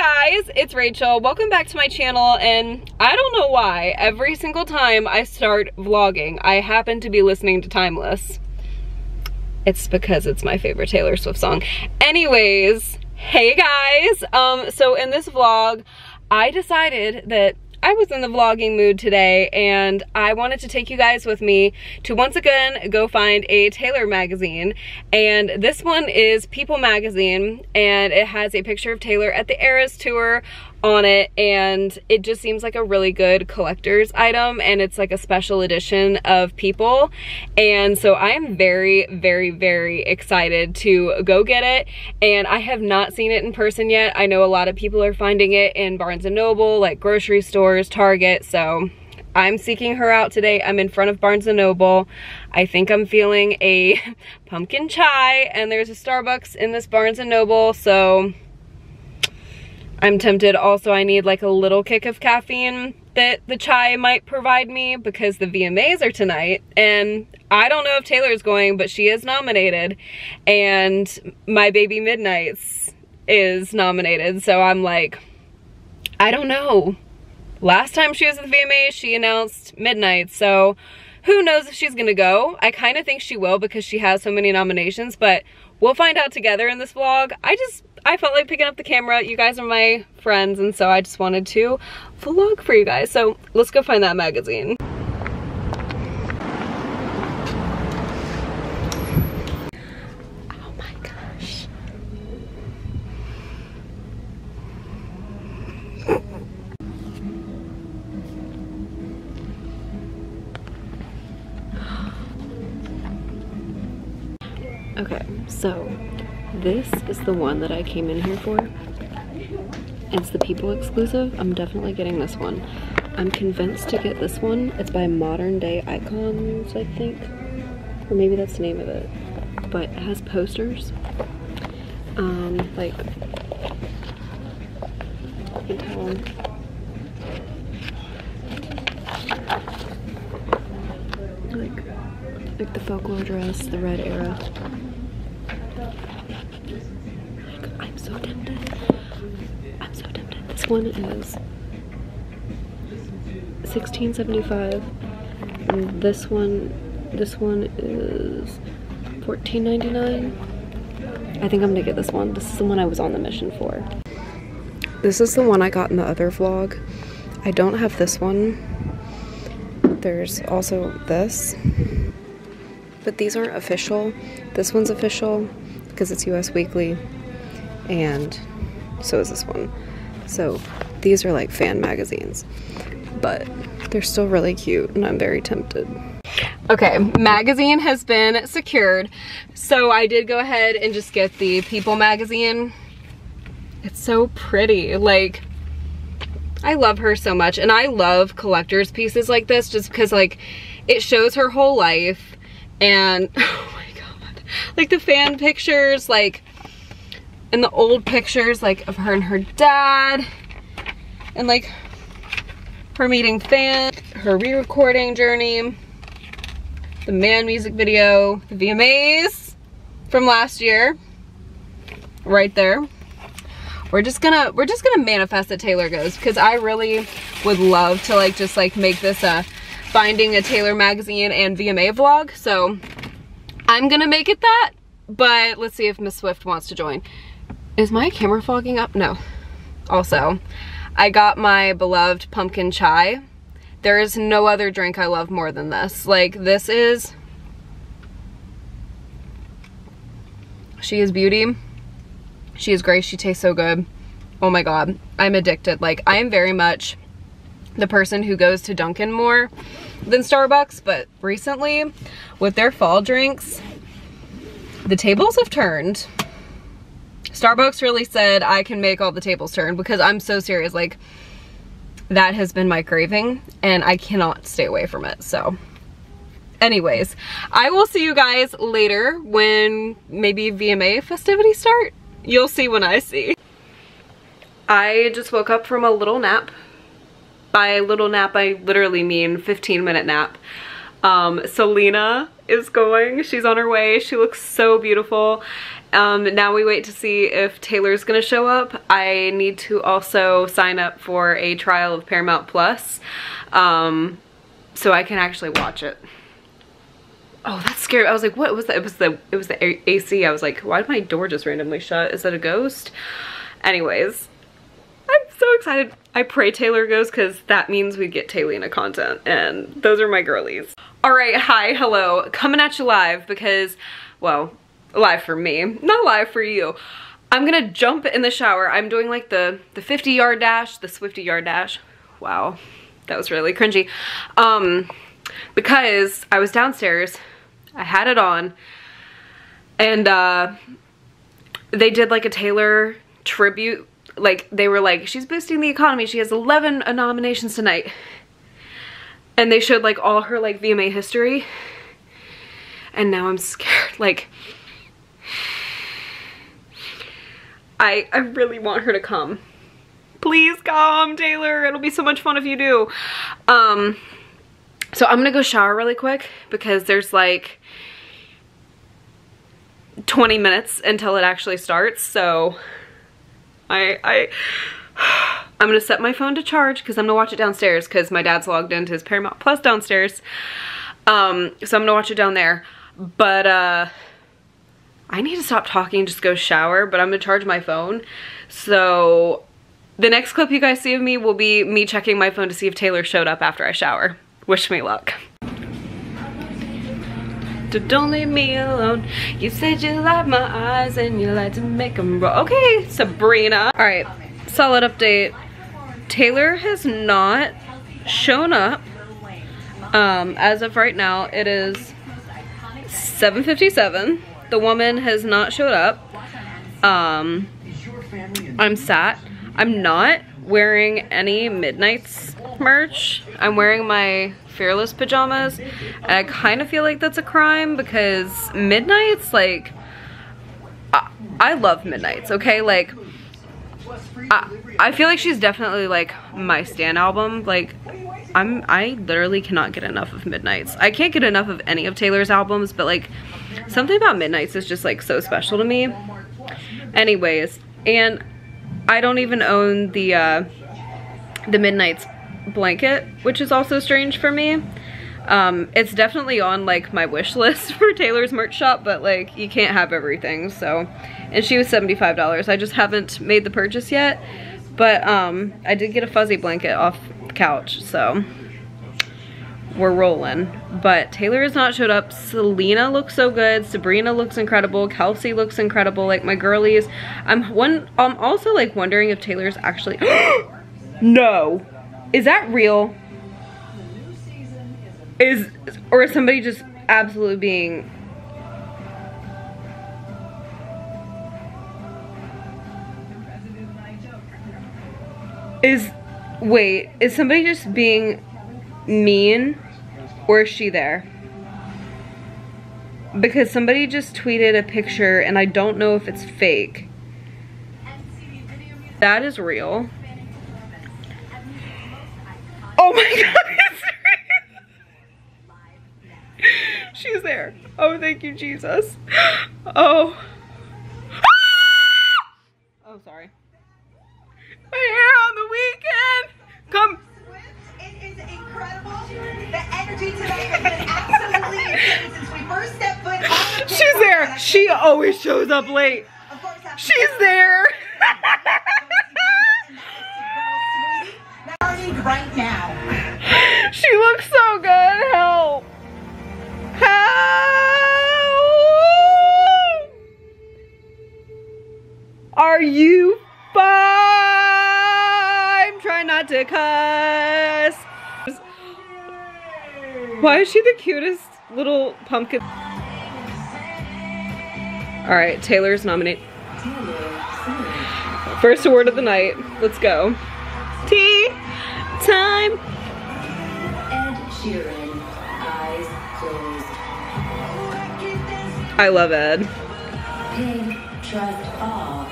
guys, it's Rachel. Welcome back to my channel and I don't know why, every single time I start vlogging, I happen to be listening to Timeless. It's because it's my favorite Taylor Swift song. Anyways, hey guys. Um, so in this vlog, I decided that I was in the vlogging mood today and I wanted to take you guys with me to once again go find a Taylor magazine. And this one is People Magazine and it has a picture of Taylor at the Eras Tour on it and it just seems like a really good collector's item and it's like a special edition of People and so I am very very very excited to go get it and I have not seen it in person yet. I know a lot of people are finding it in Barnes & Noble like grocery stores, Target so I'm seeking her out today. I'm in front of Barnes & Noble. I think I'm feeling a pumpkin chai and there's a Starbucks in this Barnes & Noble so I'm tempted. Also, I need like a little kick of caffeine that the chai might provide me because the VMAs are tonight. And I don't know if Taylor's going, but she is nominated. And My Baby Midnights is nominated. So I'm like, I don't know. Last time she was at the VMAs, she announced Midnight. So who knows if she's gonna go. I kind of think she will because she has so many nominations, but we'll find out together in this vlog. I just I felt like picking up the camera. You guys are my friends and so I just wanted to vlog for you guys. So let's go find that magazine. Oh my gosh. Okay, so this is the one that I came in here for. It's the people exclusive. I'm definitely getting this one. I'm convinced to get this one. It's by Modern Day Icons, I think. Or maybe that's the name of it. But it has posters. Um, like, can tell. Like, like the folklore dress, the red era. One is 1675. And this one this one is 14.99. I think I'm gonna get this one. This is the one I was on the mission for. This is the one I got in the other vlog. I don't have this one. There's also this. But these aren't official. This one's official because it's US Weekly and so is this one. So these are like fan magazines, but they're still really cute and I'm very tempted. Okay, magazine has been secured. So I did go ahead and just get the People magazine. It's so pretty. Like, I love her so much. And I love collector's pieces like this just because like it shows her whole life and oh my god. Like the fan pictures, like and the old pictures like of her and her dad and like her meeting fans, her re-recording journey, the man music video, the VMAs from last year, right there. We're just gonna, we're just gonna manifest that Taylor goes because I really would love to like just like make this a finding a Taylor magazine and VMA vlog. So I'm gonna make it that, but let's see if Miss Swift wants to join. Is my camera fogging up? No. Also, I got my beloved pumpkin chai. There is no other drink I love more than this. Like, this is... She is beauty. She is grace. She tastes so good. Oh my god. I'm addicted. Like, I am very much the person who goes to Dunkin' more than Starbucks, but recently, with their fall drinks, the tables have turned. Starbucks really said I can make all the tables turn because I'm so serious. Like, that has been my craving and I cannot stay away from it. So, anyways, I will see you guys later when maybe VMA festivities start. You'll see when I see. I just woke up from a little nap. By little nap, I literally mean 15 minute nap. Um, Selena is going, she's on her way, she looks so beautiful Um, now we wait to see if Taylor's gonna show up. I need to also sign up for a trial of Paramount Plus um, so I can actually watch it. Oh, that's scary. I was like, what was that? It was the it was the AC. I was like, why did my door just randomly shut? Is that a ghost? Anyways, so excited. I pray Taylor goes because that means we get Taylina content and those are my girlies. All right, hi, hello. Coming at you live because, well, live for me, not live for you. I'm gonna jump in the shower. I'm doing like the, the 50 yard dash, the Swifty yard dash. Wow, that was really cringy. Um, because I was downstairs, I had it on, and uh, they did like a Taylor tribute. Like they were like, she's boosting the economy. She has 11 nominations tonight. And they showed like all her like VMA history. And now I'm scared. Like, I, I really want her to come. Please come, Taylor. It'll be so much fun if you do. Um, so I'm gonna go shower really quick because there's like 20 minutes until it actually starts. So I, I, I'm gonna set my phone to charge because I'm gonna watch it downstairs because my dad's logged into his Paramount Plus downstairs. Um, so I'm gonna watch it down there. But, uh, I need to stop talking, just go shower, but I'm gonna charge my phone. So the next clip you guys see of me will be me checking my phone to see if Taylor showed up after I shower. Wish me luck. Don't leave me alone. You said you like my eyes and you like to make them roll. Okay, Sabrina. All right, solid update. Taylor has not shown up. Um, as of right now, it is 7.57 the woman has not showed up. Um, I'm sat. I'm not wearing any Midnights merch. I'm wearing my Fearless pajamas. And I kind of feel like that's a crime because Midnights, like, I, I love Midnights, okay? Like, I, I feel like she's definitely like my stan album. Like, I'm I literally cannot get enough of Midnights. I can't get enough of any of Taylor's albums, but like something about Midnights is just like so special to me. Anyways, and I don't even own the uh, the Midnights blanket, which is also strange for me. Um, it's definitely on like my wish list for Taylor's merch shop, but like you can't have everything, so. And she was $75. I just haven't made the purchase yet, but um, I did get a fuzzy blanket off couch, so we're rolling. But Taylor has not showed up. Selena looks so good. Sabrina looks incredible. Kelsey looks incredible. Like my girlies. I'm one. I'm also like wondering if Taylor's actually. no, is that real? Is or is somebody just absolutely being is Wait, is somebody just being mean or is she there? Because somebody just tweeted a picture and I don't know if it's fake. That is real. Oh my god, She's there. Oh, thank you, Jesus. Oh. Ah! Oh, sorry. My hair on the weekend. Come. It is incredible. The energy tonight has been absolutely insane since we first stepped foot on the She's there. She always shows up late. She's there. To cuss. Why is she the cutest little pumpkin? All right, Taylor's nominated. First award of the night. Let's go. Tea time. Ed Sheeran, eyes closed. I love Ed. Pink, trust all.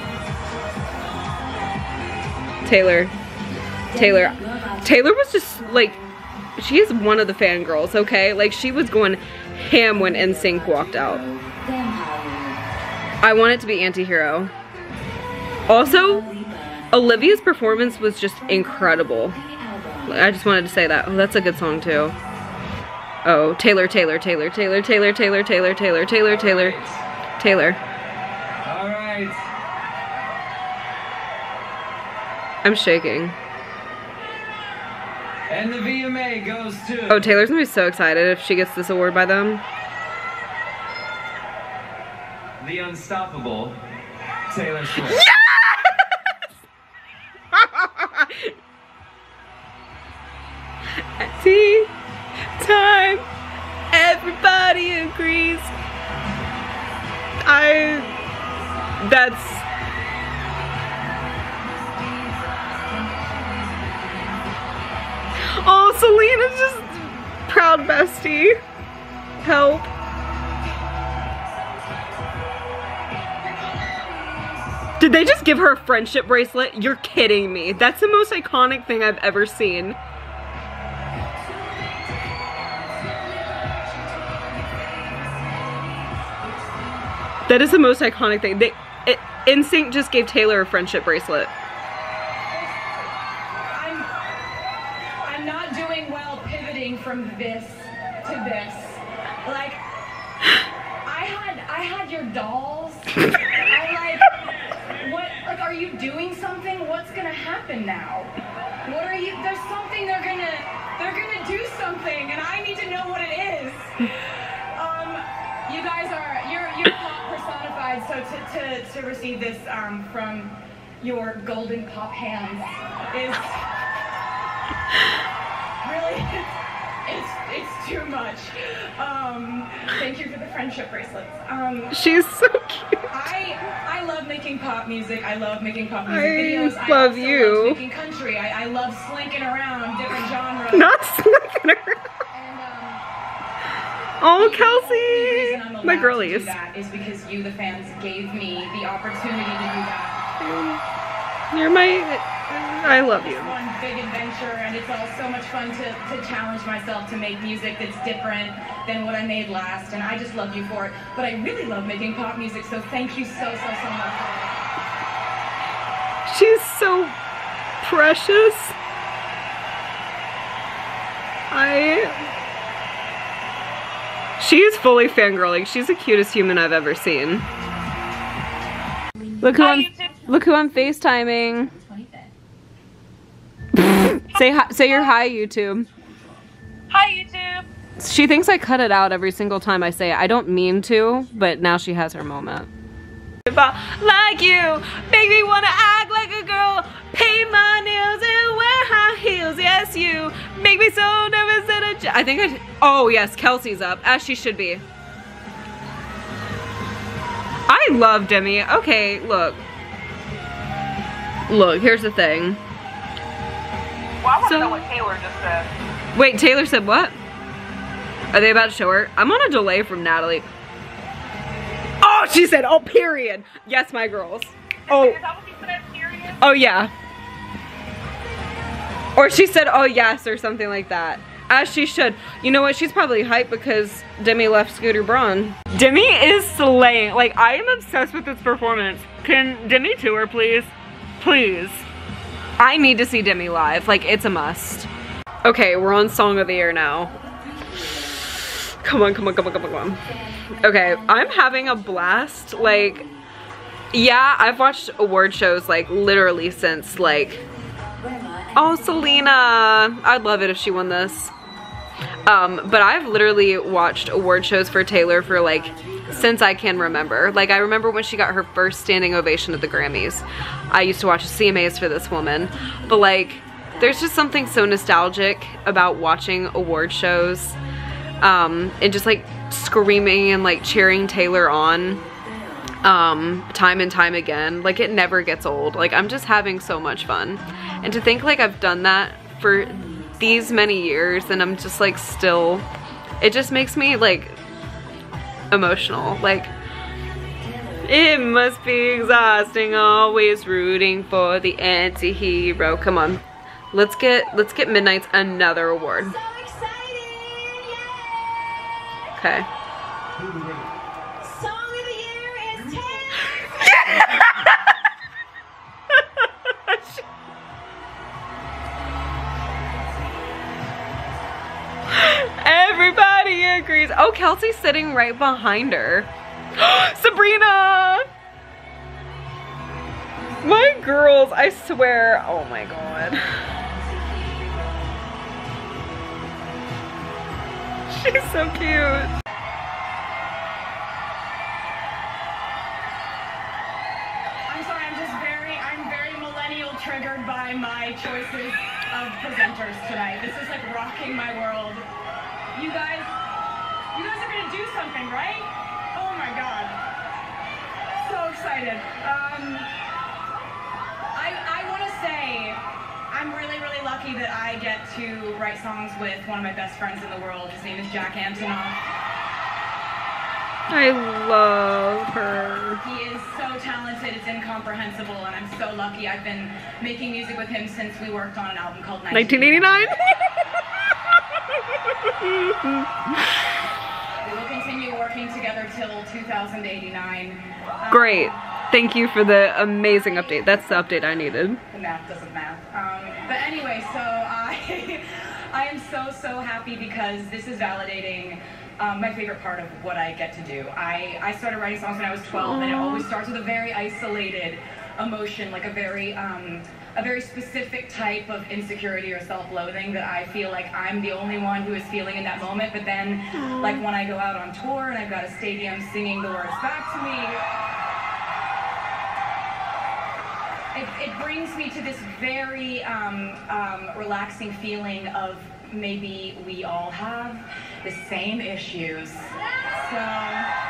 Taylor. Taylor. Taylor was just like, she is one of the fangirls, okay? Like she was going ham when NSYNC walked out. I want it to be anti-hero. Also, Olivia's performance was just incredible. I just wanted to say that. Oh, that's a good song too. Oh, Taylor, Taylor, Taylor, Taylor, Taylor, Taylor, Taylor, Taylor, Taylor, Taylor, Taylor. All right. I'm shaking. And the VMA goes to. Oh, Taylor's gonna be so excited if she gets this award by them. The unstoppable Taylor Swift. At tea time, everybody agrees. I. That's. Selena's just proud bestie. Help. Did they just give her a friendship bracelet? You're kidding me. That's the most iconic thing I've ever seen. That is the most iconic thing. They, it, NSYNC just gave Taylor a friendship bracelet. I'm I'm not doing well pivoting from this to this. Like I had I had your dolls. I like what like are you doing something? What's gonna happen now? What are you there's something they're gonna they're gonna do something and I need to know what it is. Um you guys are you're you're pop personified so to to, receive this um from your golden pop hands is really it's it's too much. Um, thank you for the friendship bracelets. Um, She's so cute. I I love making pop music. I love making pop music I videos. I love you. Love making country. I, I love slinking around different genres. Not sniffing her. Oh, the only reason I'm Kelsey. My girlies. that is because you, the fans, gave me the opportunity to do that. You're my. I love you. It's one big adventure, and it's all so much fun to, to challenge myself to make music that's different than what I made last, and I just love you for it. But I really love making pop music, so thank you so, so, so much. She's so precious. I. She's fully fangirling. She's the cutest human I've ever seen. Look who I'm. Look who I'm FaceTiming. say hi. Say your hi, YouTube. Hi, YouTube. She thinks I cut it out every single time I say it. I don't mean to, but now she has her moment. Like you, make me wanna act like a girl, paint my nails and wear high heels. Yes, you make me so nervous that I. j- I think I. Oh yes, Kelsey's up as she should be. I love Demi. Okay, look. Look, here's the thing. Well, I want to So- know what Taylor just said. Wait, Taylor said what? Are they about to show her? I'm on a delay from Natalie. Oh, she said, oh, period. Yes, my girls. Oh, Is that what you said, serious? oh yeah. Or she said, oh yes, or something like that. As she should. You know what? She's probably hyped because Demi left Scooter Braun. Demi is slaying. Like, I am obsessed with this performance. Can Demi tour, please? Please. I need to see Demi live. Like, it's a must. Okay, we're on Song of the Year now. Come on, come on, come on, come on, come on. Okay, I'm having a blast. Like, yeah, I've watched award shows like literally since like, oh, Selena. I'd love it if she won this. Um, but I've literally watched award shows for Taylor for like since I can remember. Like I remember when she got her first standing ovation at the Grammys. I used to watch CMAs for this woman. But like there's just something so nostalgic about watching award shows um, and just like screaming and like cheering Taylor on um, time and time again. Like it never gets old. Like I'm just having so much fun. And to think like I've done that for these many years and I'm just like still, it just makes me like emotional. Like it must be exhausting always rooting for the anti-hero. Come on. Let's get let's get Midnight's another award. So! Okay. Agrees. Oh, Kelsey's sitting right behind her. Sabrina! My girls, I swear. Oh my god. She's so cute. I'm sorry, I'm just very, I'm very millennial triggered by my choices of presenters tonight. This is like rocking my world. You guys, you guys are gonna do something, right? Oh my god. So excited. Um, I, I wanna say, I'm really, really lucky that I get to write songs with one of my best friends in the world. His name is Jack Antonoff. I love her. He is so talented, it's incomprehensible, and I'm so lucky. I've been making music with him since we worked on an album called 1989? We will continue working together till 2089. Um, Great. Thank you for the amazing update. That's the update I needed. The math doesn't math. Um, but anyway, so I, I am so, so happy because this is validating um, my favorite part of what I get to do. I, I started writing songs when I was 12, and it always starts with a very isolated emotion, like a very, um, a very specific type of insecurity or self-loathing that I feel like I'm the only one who is feeling in that moment. But then, like when I go out on tour and I've got a stadium singing the words back to me, it, it brings me to this very um, um, relaxing feeling of maybe we all have the same issues. So,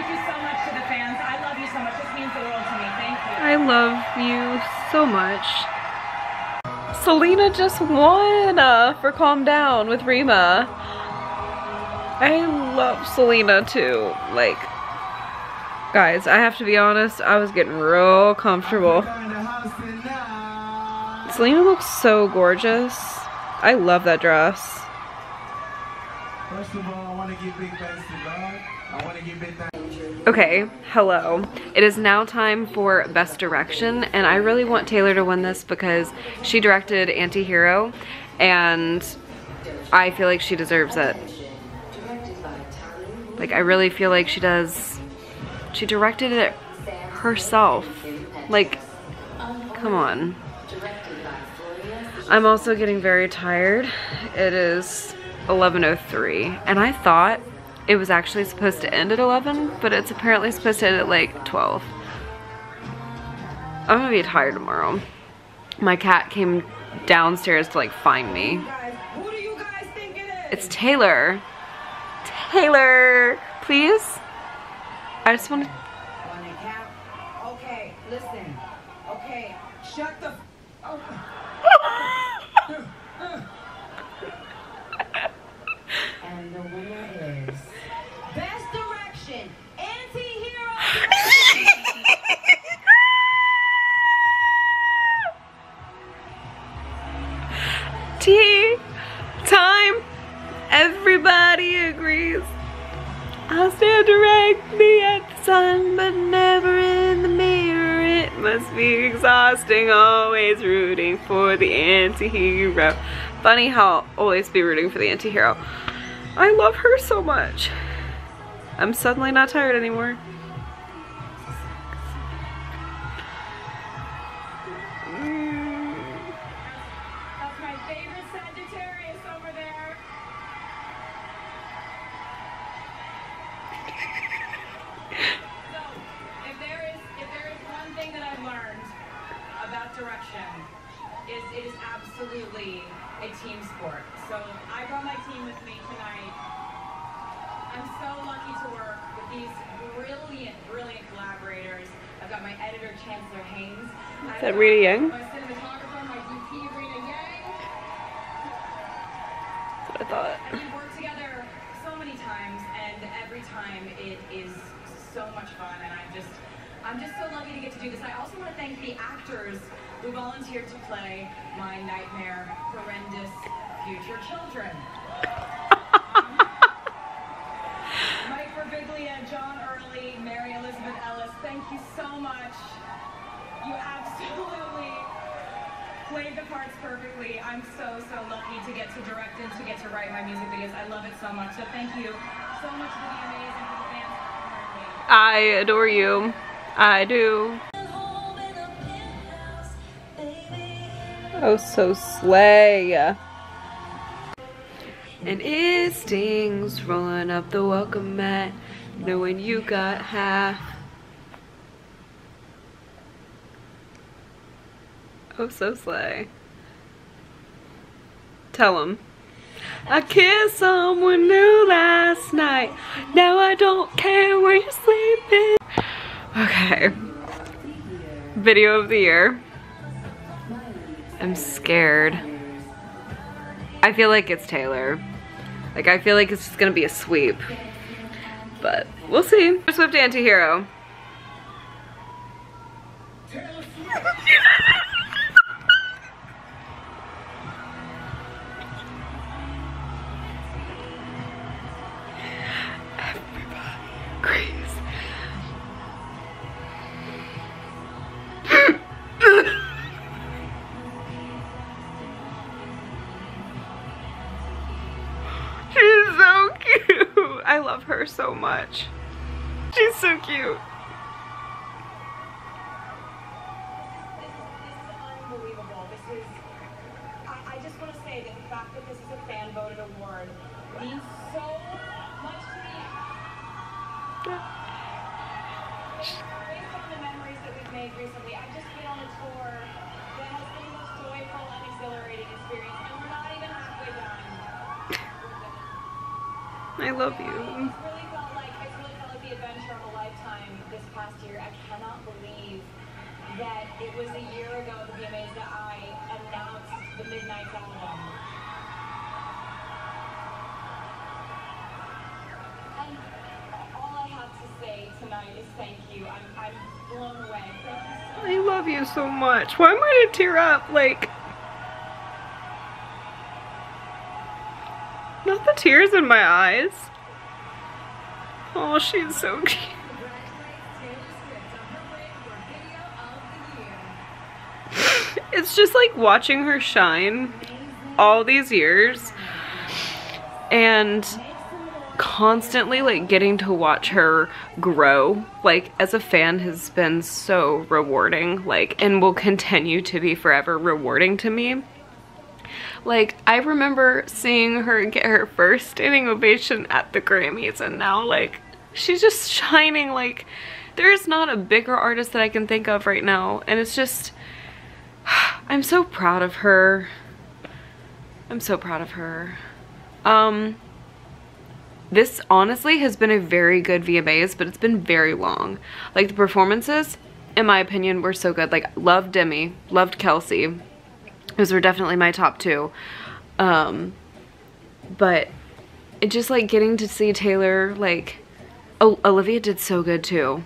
thank you so much to the fans. I love you so much. This means the world to me. Thank you. I love you so much. Selena just won uh, for Calm Down with Rema. I love Selena too. Like, guys, I have to be honest, I was getting real comfortable. Selena looks so gorgeous. I love that dress. First of all, I want to give big thanks to God. I want to give big thanks. Okay, hello. It is now time for Best Direction, and I really want Taylor to win this because she directed Anti-Hero, and I feel like she deserves it. Like, I really feel like she does, she directed it herself. Like, come on. I'm also getting very tired. It is 11.03, and I thought it was actually supposed to end at 11, but it's apparently supposed to end at like 12. I'm gonna be tired tomorrow. My cat came downstairs to like find me. Who do you guys think it is? It's Taylor. Taylor, please? I just want to. Everybody agrees. I'll stare directly at the sun, but never in the mirror. It must be exhausting, always rooting for the anti-hero. Funny how I'll always be rooting for the anti-hero. I love her so much. I'm suddenly not tired anymore. Thought. We've worked together so many times, and every time it is so much fun, and I'm just, I'm just so lucky to get to do this. I also want to thank the actors who volunteered to play my nightmare, horrendous future children. Mike Birbiglia, John Early, Mary Elizabeth Ellis, thank you so much. You absolutely played the parts perfectly. I'm so, so lucky to get to direct and to get to write my music videos. I love it so much. So thank you so much for the and for the fans. I adore you. I do. Oh, so slay. And it stings rolling up the welcome mat, knowing you got half. Oh, so slay. Tell him. I kissed someone new last night. Now I don't care where you're sleeping. Okay. Video of the year. I'm scared. I feel like it's Taylor. Like, I feel like it's just gonna be a sweep. But we'll see. Swift anti-hero. So much. She's so cute. unbelievable. This is, I, I just want to say that the fact that this is a fan voted award means so much to me. Based on the memories that we've made recently, I've just been on a tour that has been the most joyful and exhilarating experience, and we're not even halfway done. I love you. Past year. I cannot believe that it was a year ago at the VMAs that I announced the Midnight album. And all I have to say tonight is thank you. I'm, I'm blown away. So I love you so much. Why am I gonna tear up? Like, not the tears in my eyes. Oh, she's so cute. It's just like watching her shine all these years and constantly like getting to watch her grow like as a fan has been so rewarding like and will continue to be forever rewarding to me. Like I remember seeing her get her first standing ovation at the Grammys and now like she's just shining like there's not a bigger artist that I can think of right now and it's just I'm so proud of her I'm so proud of her um this honestly has been a very good VMAs, but it's been very long. Like the performances, in my opinion, were so good. Like loved Demi, loved Kelsey. Those were definitely my top two. Um, but it just like getting to see Taylor, like, oh, Olivia did so good too.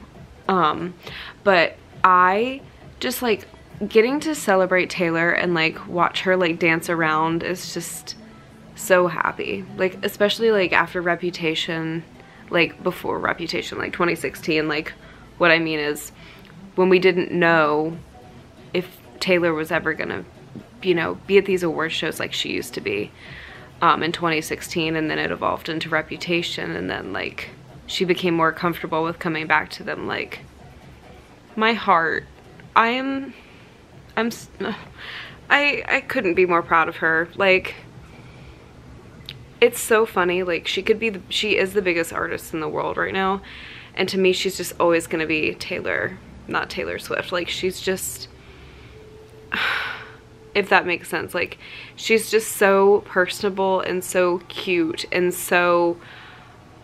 Um, but I just like getting to celebrate Taylor and like watch her like dance around is just so happy. Like especially like after reputation like before reputation like 2016 like what i mean is when we didn't know if taylor was ever gonna you know be at these award shows like she used to be um, in 2016 and then it evolved into reputation and then like she became more comfortable with coming back to them. Like my heart i am i'm i i couldn't be more proud of her. Like it's so funny like she could be the, she is the biggest artist in the world right now. And to me she's just always gonna be taylor not taylor swift. Like she's just if that makes sense. Like she's just so personable and so cute and so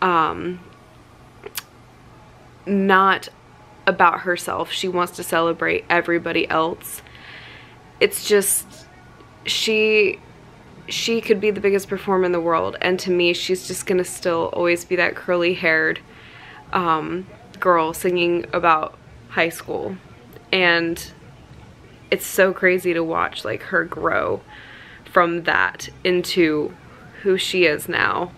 um not about herself. She wants to celebrate everybody else it's just she she could be the biggest performer in the world. And to me she's just gonna still always be that curly haired um, girl singing about high school. And it's so crazy to watch like her grow from that into who she is now.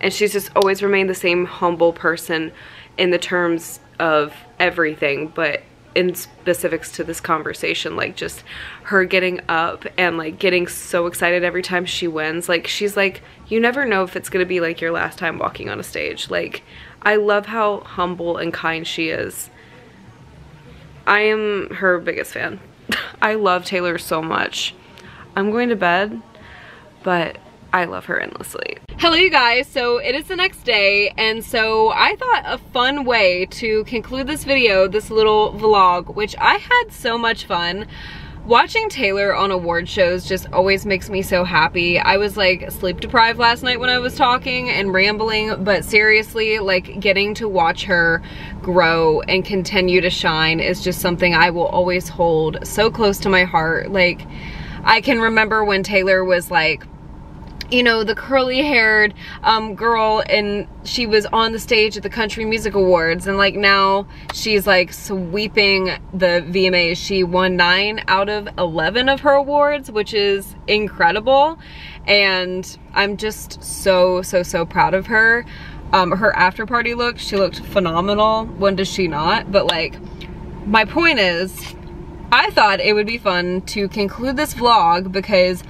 And she's just always remained the same humble person in the terms of everything but in specifics to this conversation like just her getting up and like getting so excited every time she wins. Like she's like you never know if it's gonna be like your last time walking on a stage. Like I love how humble and kind she is. I am her biggest fan. I love Taylor so much. I'm going to bed but I love her endlessly. Hello you guys, so it is the next day and so I thought a fun way to conclude this video, this little vlog, which I had so much fun. Watching Taylor on award shows just always makes me so happy. I was like sleep deprived last night when I was talking and rambling, but seriously, like getting to watch her grow and continue to shine is just something I will always hold so close to my heart. Like, I can remember when Taylor was like you know, the curly haired um, girl and she was on the stage at the Country Music Awards and like now she's like sweeping the VMAs. She won nine out of 11 of her awards, which is incredible. And I'm just so, so, so proud of her. Um, her after party look, she looked phenomenal. When does she not? But like, my point is, I thought it would be fun to conclude this vlog because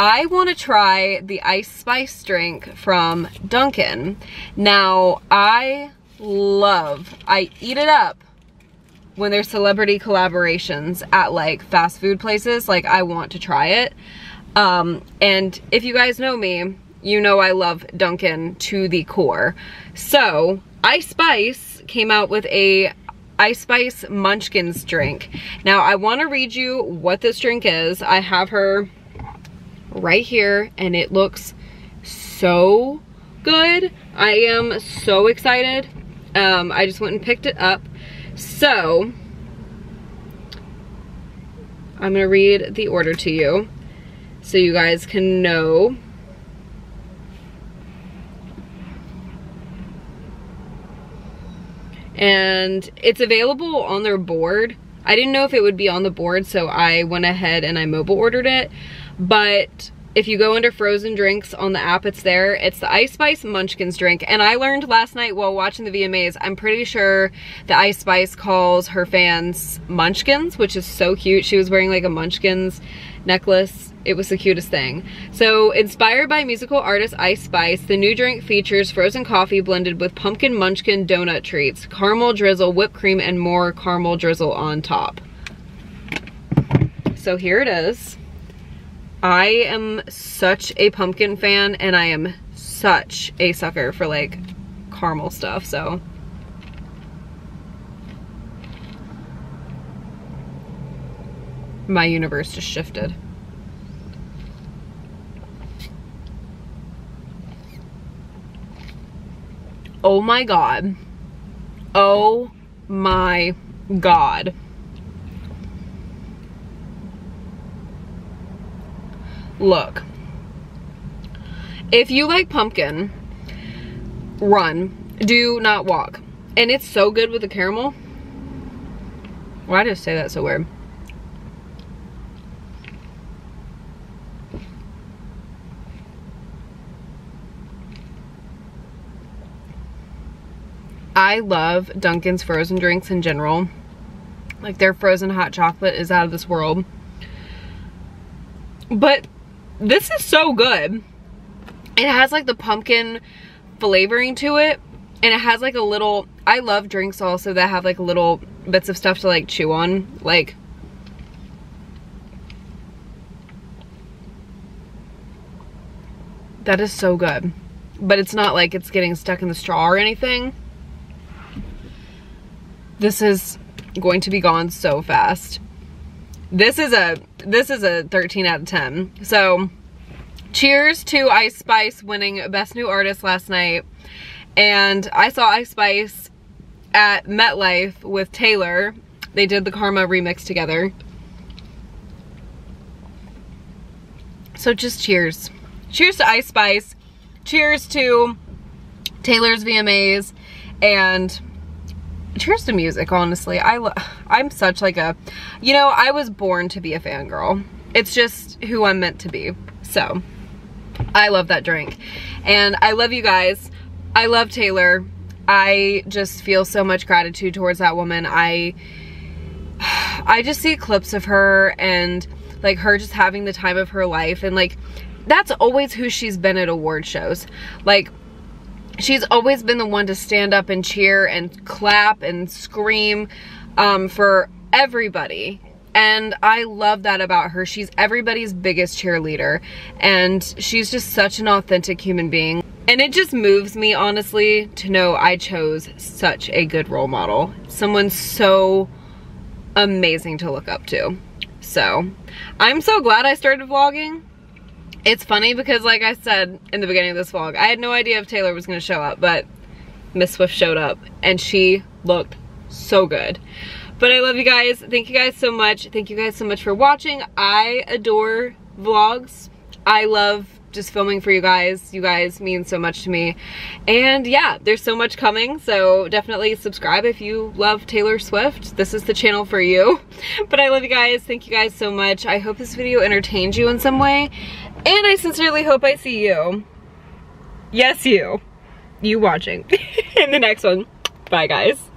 I want to try the ice spice drink from Dunkin. Now, I love, I eat it up when there's celebrity collaborations at like fast food places. Like I want to try it. Um, and if you guys know me, you know I love Dunkin to the core. So Ice Spice came out with a Ice Spice Munchkins drink. Now I want to read you what this drink is. I have her right here and it looks so good. I am so excited. Um, I just went and picked it up. So, I'm gonna read the order to you so you guys can know. And it's available on their board. I didn't know if it would be on the board, so I went ahead and I mobile ordered it. But if you go under frozen drinks on the app, it's there. It's the Ice Spice Munchkins drink. And I learned last night while watching the VMAs, I'm pretty sure the Ice Spice calls her fans Munchkins, which is so cute. She was wearing like a Munchkins necklace. It was the cutest thing. So inspired by musical artist Ice Spice, the new drink features frozen coffee blended with pumpkin munchkin donut treats, caramel drizzle, whipped cream, and more caramel drizzle on top. So here it is. I am such a pumpkin fan and I am such a sucker for like caramel stuff, so. My universe just shifted. Oh my God. Oh my God. Look, if you like pumpkin, run, do not walk. And it's so good with the caramel. Why did I say that so weird? I love Dunkin's frozen drinks in general. Like their frozen hot chocolate is out of this world. But this is so good. It has like the pumpkin flavoring to it. And it has like a little, I love drinks also that have like little bits of stuff to like chew on. Like, that is so good. But it's not like it's getting stuck in the straw or anything. This is going to be gone so fast this is a this is a 13 out of 10 so cheers to ice spice winning best new artist last night. And i saw ice spice at metlife with taylor. They did the karma remix together. So just cheers. Cheers to ice spice. Cheers to taylor's vmas and cheers to music, honestly. I I'm such like a, you know, I was born to be a fangirl. It's just who I'm meant to be. So, I love that drink. And I love you guys. I love Taylor. I just feel so much gratitude towards that woman. I I just see clips of her and like her just having the time of her life and like that's always who she's been at award shows. Like she's always been the one to stand up and cheer and clap and scream um, for everybody. And I love that about her. She's everybody's biggest cheerleader. And she's just such an authentic human being. And it just moves me, honestly, to know I chose such a good role model. Someone so amazing to look up to. So, I'm so glad I started vlogging. It's funny because like I said in the beginning of this vlog, I had no idea if Taylor was gonna show up, but Miss Swift showed up and she looked so good. But I love you guys. Thank you guys so much. Thank you guys so much for watching. I adore vlogs. I love just filming for you guys. You guys mean so much to me. And yeah, there's so much coming, so definitely subscribe if you love Taylor Swift. This is the channel for you. But I love you guys. Thank you guys so much. I hope this video entertained you in some way. And I sincerely hope I see you. Yes, you. You watching in the next one. Bye, guys.